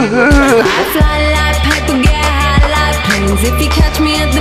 I fly like paper, get high like planes. If you catch me at the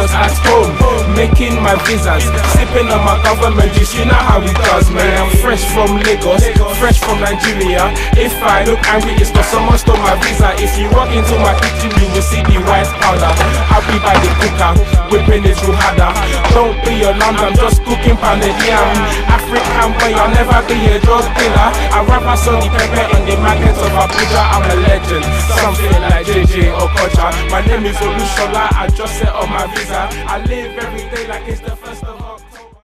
was at home, making my visas, sipping on my government juice. You know how it does, man. I'm fresh from Lagos, fresh from Nigeria. If I look angry, it's cause someone stole my visa. If you walk into my kitchen, you will see the white powder. I'll be by the cooker, whipping it through harder. Don't be alarmed, I'm just cooking pounded yam. African, boy, I'll never be a drug dealer. I rap, my son the pepper legend, something like JJ Okocha. My name is Olushola, I just set up my visa. I live every day like it's the first of all.